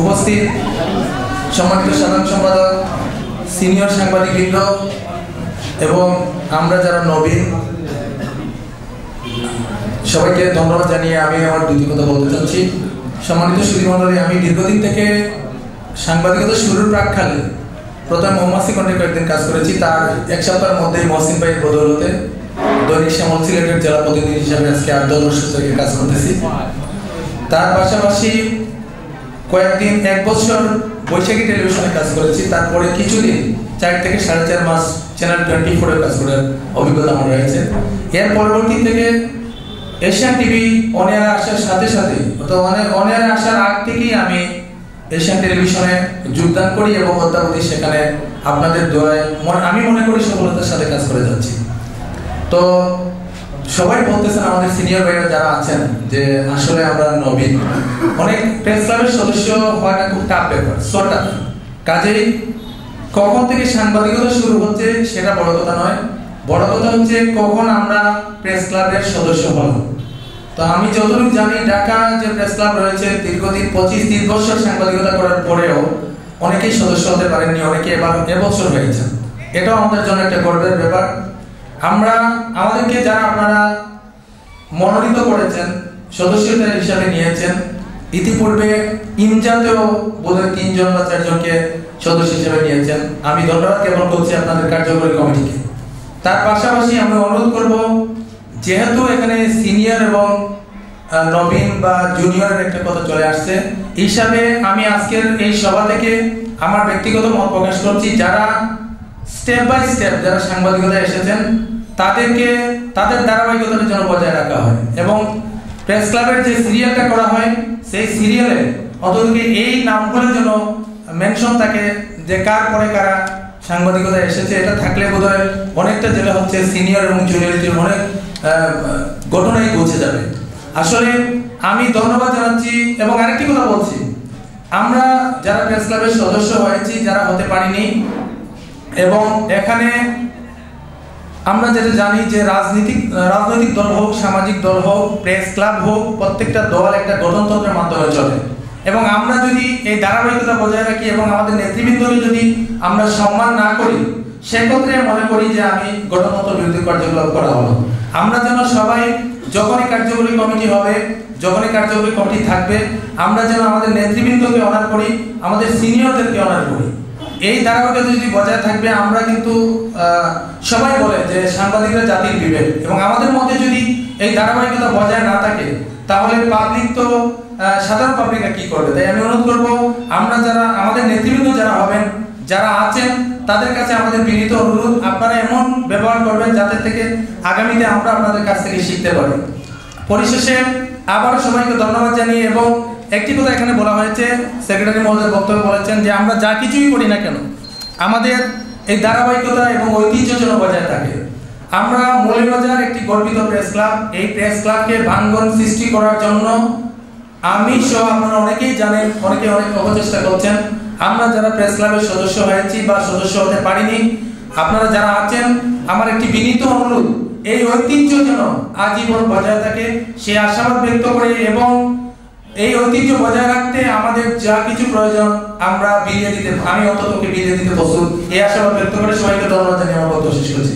উপস্থিত সম্মানিত সাধারণ সম্পাদক, সিনিয়র সাংবাদিকবৃন্দ এবং আমরা যারা নবীন, সবাইকে ধন্যবাদ জানিয়ে আমি আমার দুটি কথা বলতে চাচ্ছি। সম্মানিত সুধীমণ্ডলী, আমি দীর্ঘদিন থেকে সাংবাদিকতা শুরুর প্রাককালে প্রথমে মৌমাছি কণ্ঠে কয়েকদিন কাজ করেছি, তার এক সপ্তাহের মধ্যেই মহসিন ভাইয়ের বদৌলতে দৈনিক শ্যামল সিলেটের জেলা প্রতিনিধি হিসাবে আজকে আট দশ থেকে কাজ করতেছি। তার পাশাপাশি কয়েকদিন এক বছর বৈশাখী টেলিভিশনে কাজ করেছি, তারপরে কিছুদিন চার থেকে সাড়ে চার মাস চ্যানেল টোয়েন্টি ফোরে কাজ করার অভিজ্ঞতা আমার রয়েছে। এর পরবর্তী থেকে এশিয়ান টিভি অনেয়ার আসার সাথে সাথে, অর্থাৎ অনেক অনেয়ার আসার আগ থেকেই আমি এশিয়ান টেলিভিশনে যোগদান করি এবং অদ্যাবধি সেখানে আপনাদের দোয়ায় আমি মনে করি সফলতার সাথে কাজ করে যাচ্ছি। তো সবাই বলতেছেন আমাদের সিনিয়র ভাইরা যারা আছেন যে আসলে আমরা নবীন। অনেক প্রেস ক্লাবের সদস্য হওয়াটা খুব টাফ ব্যাপার সটা কাজেই কখন থেকে সাংবাদিকতা শুরু হচ্ছে সেটা বড় কথা নয়। বড় কথা হচ্ছে কখন আমরা প্রেস ক্লাবের সদস্য হলাম। তো আমি যতটুকু জানি, ঢাকা যে প্রেস ক্লাব রয়েছে, দীর্ঘদিন পঁচিশ, তিরিশ বছর সাংবাদিকতা করার পরেও অনেকেই সদস্য হতে পারেননি, অনেকে এবার এবছর হয়েছেন। এটাও আমাদের জন্য একটা গর্বের ব্যাপার। আমরা আমাদেরকে যারা আপনারা মনোনীত করেছেন, সদস্য হিসাবে নিয়েছেন, ইতিপূর্বে ইনজাতেও বোধহয় তিনজন বা চারজনকে সদস্য হিসেবে নিয়েছেন। আমি ধন্যবাদ জ্ঞাপন করছি আপনাদের কার্যকরী কমিটিকে। তার পাশাপাশি আমি অনুরোধ করব, যেহেতু এখানে সিনিয়র এবং নবীন বা জুনিয়রের একটা কথা চলে আসছে, হিসাবে আমি আজকের এই সভা থেকে আমার ব্যক্তিগত মত প্রকাশ করছি। যারা স্টেপ বাই স্টেপ যারা সাংবাদিকতা এসেছেন, তাদেরকে, তাদের ধারাবাহিকতার জন্য বজায় রাখা হয়। এবং প্রেস ক্লাবের যে সিরিয়ালটা করা হয়, সেই সিরিয়ালে অতদিকে এই নামগুলোর জন্য মেনশন থাকে যে কার পরে কারা সাংবাদিকতা এসেছে, এটা থাকলে বোধ হয় অনেকটা যেটা হচ্ছে সিনিয়র এবং জুনিয়রিটির অনেক ঘটনাই পৌঁছে যাবে। আসলে আমি ধন্যবাদ জানাচ্ছি এবং আরেকটি কথা বলছি। আমরা যারা প্রেস ক্লাবের সদস্য হয়েছি, যারা হতে পারিনি এবং এখানে আমরা যেটা জানি যে রাজনীতিক রাজনৈতিক দল হোক, সামাজিক দল হোক, প্রেস ক্লাব হোক, প্রত্যেকটা দল একটা গঠনতন্ত্রের মাধ্যমে চলে। এবং আমরা যদি এই ধারাবাহিকতা বজায় রাখি এবং আমাদের নেতৃবৃন্দকে যদি আমরা সম্মান না করি, সেক্ষেত্রে মনে করি যে আমি গণতন্ত্র বিরোধী কার্যকলাপ করা হলো। আমরা যেন সবাই যখনই কার্যকরী কমিটি হবে, যখনই কার্যকরী কমিটি থাকবে, আমরা যেন আমাদের নেতৃবৃন্দকে অনার করি, আমাদের সিনিয়রদেরকে অনার করি। এই ধারাবাহিকতা যদি বজায় থাকবে, আমরা কিন্তু সবাই বলে যে সাংবাদিকরা জাতির বিবেক। এবং আমাদের মধ্যে যদি এই ধারাবাহিকতা বজায় না থাকে, তাহলে পাবলিক তো সাধারণ পাবলিকরা কি করবে? তাই আমি অনুরোধ করব, আমরা যারা, আমাদের নেতৃবৃন্দ যারা হবেন, যারা আছেন, তাদের কাছে আমাদের বিনীত অনুরোধ, আপনারা এমন ব্যবহার করবেন যাতে থেকে আগামীতে আমরা আপনাদের কাছ থেকে শিখতে পারি। পরিশেষে আবারও সবাইকে ধন্যবাদ জানিয়ে এবং একটি কথা এখানে বলা হয়েছে সেক্রেটারি মহোদয় বক্তব্য বলেছেন যে, আমরা যা কিছুই করি না কেন, আমাদের এই ধারাবাহিকতা এবং ঐতিহ্য যেন বজায় থাকে। আমরা মৌলিবাজার একটি গর্বিত প্রেস ক্লাব এই প্রেস ক্লাবকে ভাঙ্গন সৃষ্টি করার জন্য আমি সহ আপনারা অনেকেই জানেন, অনেকে অনেক অপচেষ্টা করছেন। আমরা যারা প্রেস ক্লাবের সদস্য হয়েছি বা সদস্য হতে পারিনি, আপনারা যারা আছেন, আমার একটি বিনীত অনুরোধ, এই ঐতিহ্য যেন আজীবন বজায় থাকে, সে আশাবাদ ব্যক্ত করে এবং এই ঐতিহ্য বজায় রাখতে আমাদের যা কিছু প্রয়োজন, আমরা বিলিয়ে দিতে আমি অন্ততকে বিলিয়ে দিতে প্রস্তুত। এই আশাবাদ ব্যক্ত করে সবাইকে ধন্যবাদ জানিয়ে আমার বক্তব্য শেষ করছি।